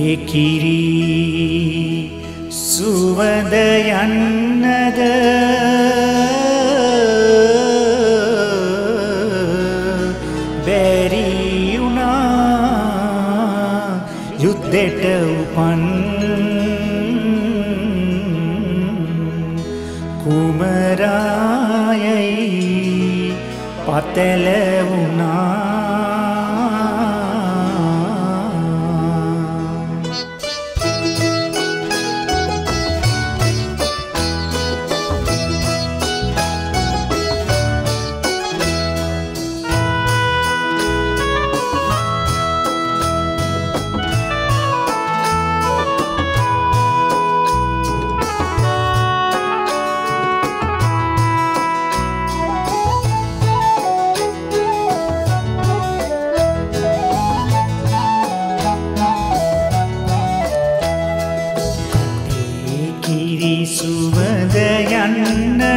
ඒකිරී සුවද යන්නද? බැරිුණා යුද්ධෙට උපන්. කුමරායයි පතැලවුණා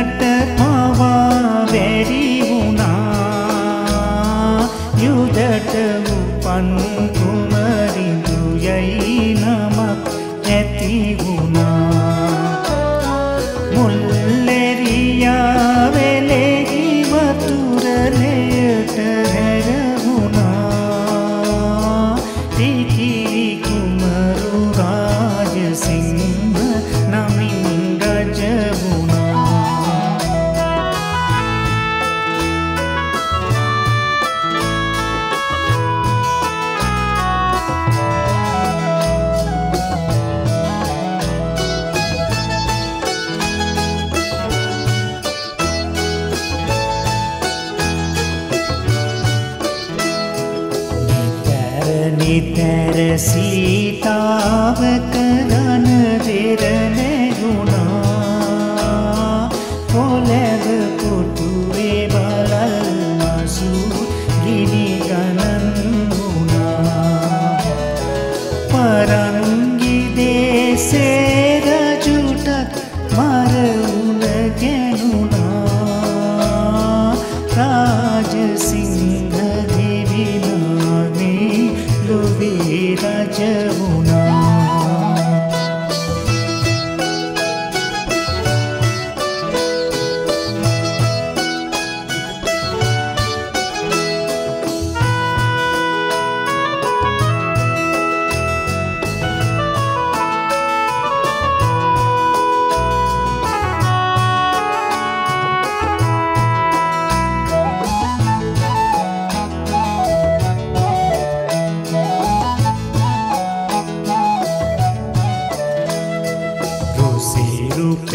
එන්නට පවා බැරි වුණා. යුදට උපන් सीतान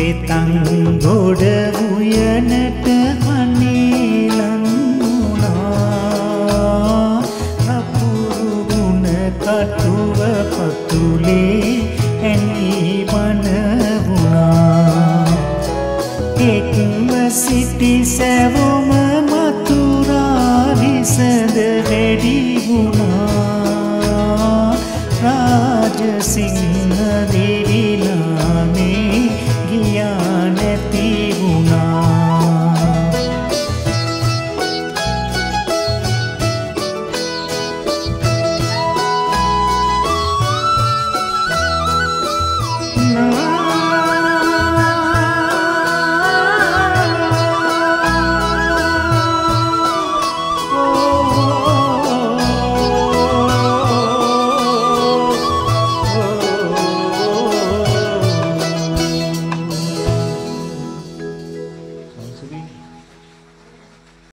වෙතන් ගොඩ උයනට හනේලන්නුනා. රපුරු ගුණ කටුව පතුලේ ඇනී බනවුණා එක්ම සිටි සැවුම මතුරා විසඳ වැඩි වුණා. රාජසිංහ